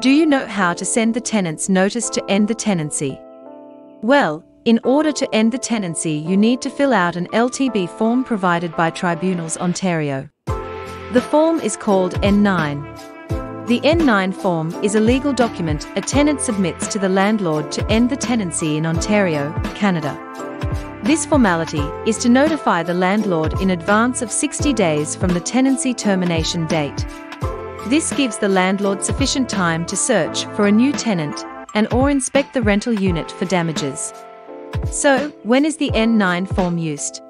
Do you know how to send the tenant's notice to end the tenancy? Well, in order to end the tenancy, you need to fill out an LTB form provided by Tribunals Ontario. The form is called N9. The N9 form is a legal document a tenant submits to the landlord to end the tenancy in Ontario, Canada. This formality is to notify the landlord in advance of 60 days from the tenancy termination date. This gives the landlord sufficient time to search for a new tenant and or inspect the rental unit for damages. So, when is the N9 form used?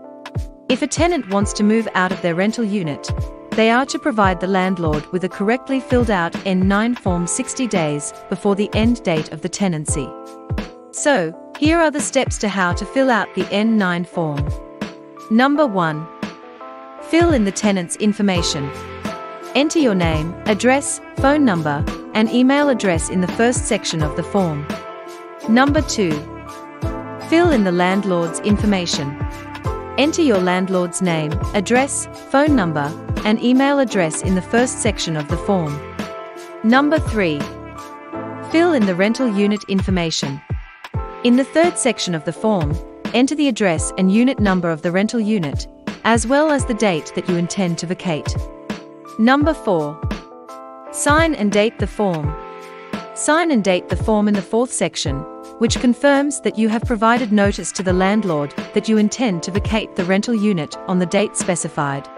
If a tenant wants to move out of their rental unit, they are to provide the landlord with a correctly filled out N9 form 60 days before the end date of the tenancy. So, here are the steps to how to fill out the N9 form. Number 1. Fill in the tenant's information. Enter your name, address, phone number, and email address in the first section of the form. Number 2. Fill in the landlord's information. Enter your landlord's name, address, phone number, and email address in the first section of the form. Number 3. Fill in the rental unit information. In the third section of the form, enter the address and unit number of the rental unit, as well as the date that you intend to vacate. Number 4. Sign and date the form. Sign and date the form in the fourth section, which confirms that you have provided notice to the landlord that you intend to vacate the rental unit on the date specified.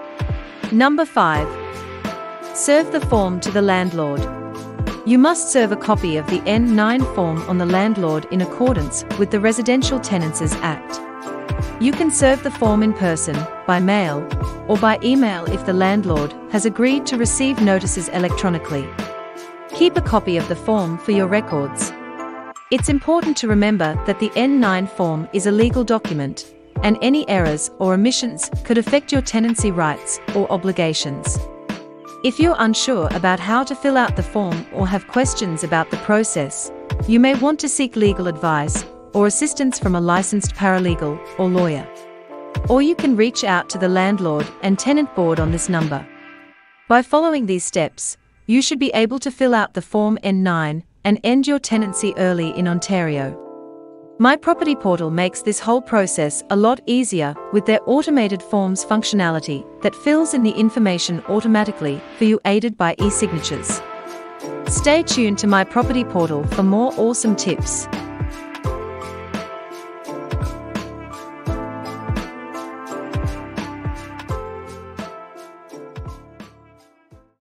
Number 5. Serve the form to the landlord. You must serve a copy of the N9 form on the landlord in accordance with the Residential Tenancies Act. You can serve the form in person, by mail, or by email if the landlord has agreed to receive notices electronically. Keep a copy of the form for your records. It's important to remember that the N9 form is a legal document, and any errors or omissions could affect your tenancy rights or obligations. If you're unsure about how to fill out the form or have questions about the process, you may want to seek legal advice or assistance from a licensed paralegal or lawyer. Or you can reach out to the landlord and tenant board on this number. By following these steps, you should be able to fill out the Form N9 and end your tenancy early in Ontario. Mi Property Portal makes this whole process a lot easier with their automated forms functionality that fills in the information automatically for you aided by e-signatures. Stay tuned to Mi Property Portal for more awesome tips.